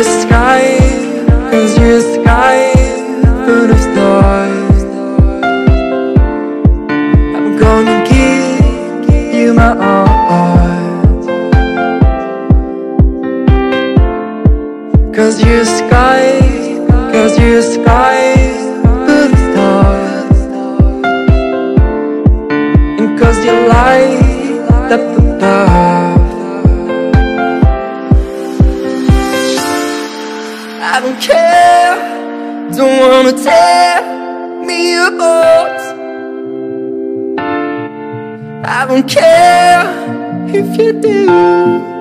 Cause you're sky, cause you're sky full of stars. I'm gonna give you my Cause you're sky, cause you're sky wanna tear me apart. I don't care if you do